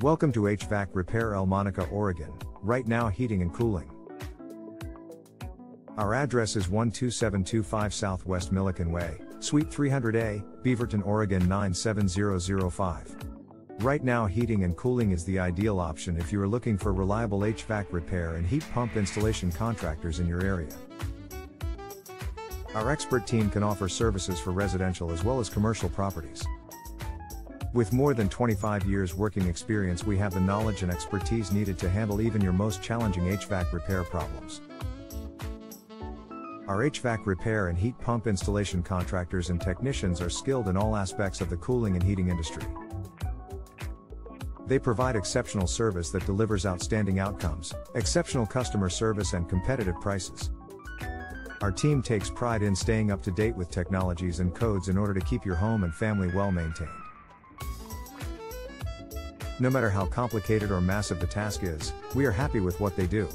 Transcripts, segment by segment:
Welcome to HVAC Repair Elmonica, Oregon, right now heating and cooling. Our address is 12725 Southwest Millikan Way, Suite 300A, Beaverton, Oregon 97005. Right now, heating and cooling is the ideal option if you are looking for reliable HVAC repair and heat pump installation contractors in your area. Our expert team can offer services for residential as well as commercial properties. With more than 25 years working experience, we have the knowledge and expertise needed to handle even your most challenging HVAC repair problems. Our HVAC repair and heat pump installation contractors and technicians are skilled in all aspects of the cooling and heating industry. They provide exceptional service that delivers outstanding outcomes, exceptional customer service, and competitive prices. Our team takes pride in staying up to date with technologies and codes in order to keep your home and family well maintained. No matter how complicated or massive the task is, we are happy with what they do.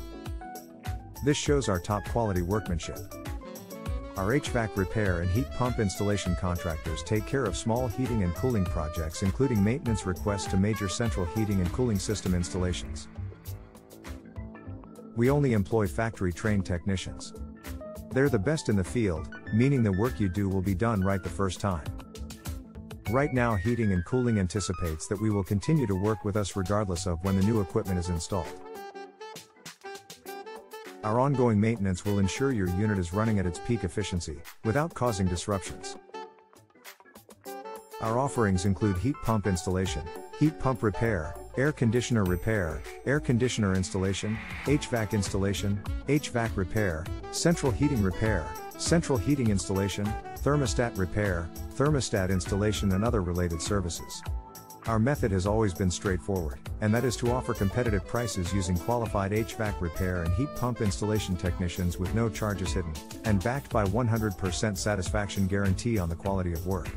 This shows our top quality workmanship. Our HVAC repair and heat pump installation contractors take care of small heating and cooling projects, including maintenance requests to major central heating and cooling system installations. We only employ factory trained technicians. They're the best in the field, meaning the work you do will be done right the first time. Right now, Heating and Cooling anticipates that we will continue to work with us regardless of when the new equipment is installed. Our ongoing maintenance will ensure your unit is running at its peak efficiency, without causing disruptions. Our offerings include heat pump installation, heat pump repair, air conditioner repair, air conditioner installation, HVAC installation, HVAC repair, central heating repair, central heating installation, thermostat repair, thermostat installation, and other related services. Our method has always been straightforward, and that is to offer competitive prices using qualified HVAC repair and heat pump installation technicians with no charges hidden, and backed by 100% satisfaction guarantee on the quality of work.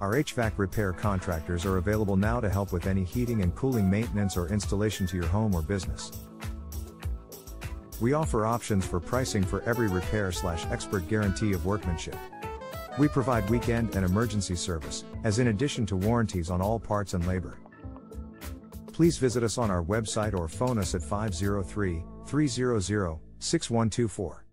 Our HVAC repair contractors are available now to help with any heating and cooling maintenance or installation to your home or business. We offer options for pricing for every repair slash expert guarantee of workmanship. We provide weekend and emergency service, as in addition to warranties on all parts and labor. Please visit us on our website or phone us at 503 300 6124.